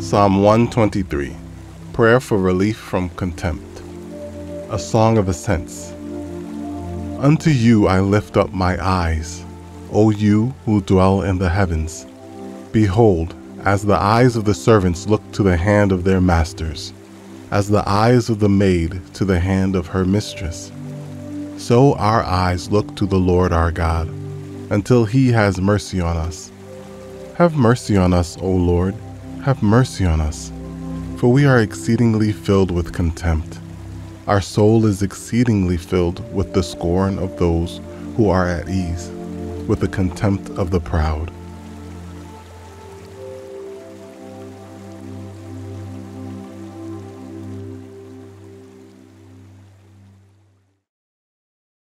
Psalm 123 Prayer for Relief from Contempt. A Song of Ascents. Unto you I lift up my eyes, O you who dwell in the heavens. Behold, as the eyes of the servants look to the hand of their masters, as the eyes of the maid to the hand of her mistress, so our eyes look to the Lord our God, until he has mercy on us. Have mercy on us, O Lord, have mercy on us, for we are exceedingly filled with contempt. Our soul is exceedingly filled with the scorn of those who are at ease, with the contempt of the proud.